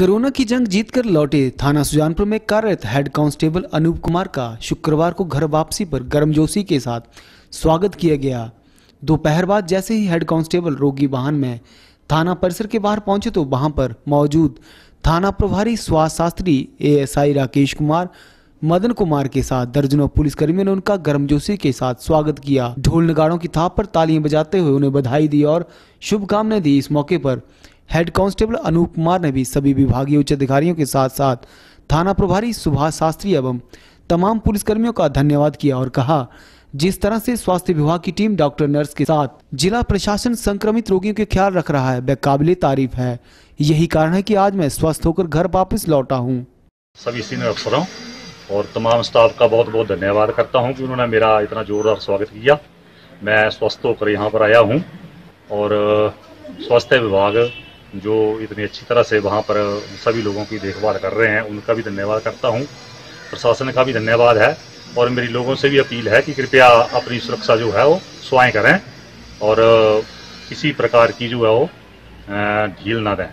Corona की जंग जीतकर लौटे थाना सुजानपुर में कार्यरत हेड कांस्टेबल अनूप कुमार का शुक्रवार को घर वापसी पर गर्मजोशी के साथ स्वागत किया गया। दोपहर बाद जैसे ही हेड कांस्टेबल रोगी वाहन में थाना परिसर के बाहर पहुँचे तो वहाँ पर मौजूद थाना प्रभारी स्वास्थ्य शास्त्री एएसआई राकेश कुमार, मदन कुमार के साथ दर्जनों पुलिसकर्मियों ने उनका गर्मजोशी के साथ स्वागत किया। ढोल नगाड़ों की थाप पर तालियाँ बजाते हुए उन्हें बधाई दी और शुभकामनाएँ दी। इस मौके पर हेड कांस्टेबल अनूप कुमार ने भी सभी विभागीय उच्च अधिकारियों के साथ साथ थाना प्रभारी सुभाष शास्त्री एवं तमाम पुलिसकर्मियों का धन्यवाद किया और कहा, जिस तरह से स्वास्थ्य विभाग की टीम डॉक्टर नर्स के साथ जिला प्रशासन संक्रमित रोगियों के ख्याल रख रहा है वह काबिल तारीफ़ है। यही कारण है कि आज मैं स्वस्थ होकर घर वापस लौटा हूँ। सभी सीनियर अफसरों और तमाम स्टाफ का बहुत बहुत धन्यवाद करता हूँ कि उन्होंने मेरा इतना जोरदार स्वागत किया। मैं स्वस्थ होकर यहाँ पर आया हूँ और स्वास्थ्य विभाग जो इतनी अच्छी तरह से वहाँ पर सभी लोगों की देखभाल कर रहे हैं, उनका भी धन्यवाद करता हूँ। प्रशासन का भी धन्यवाद है और मेरी लोगों से भी अपील है कि कृपया अपनी सुरक्षा जो है वो स्वयं करें और किसी प्रकार की जो है वो ढील ना दें।